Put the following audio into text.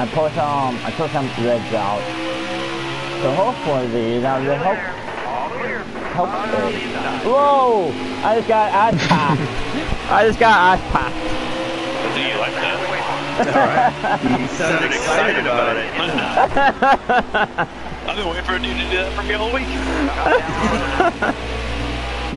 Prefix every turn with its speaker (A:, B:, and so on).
A: I put um I took some threads out. So hopefully that will help help Whoa! I just got ass packed. I just got ass packed.
B: Do you like that?
C: Alright. You sounded excited about it.
B: I've been waiting for a dude to do that for me all week.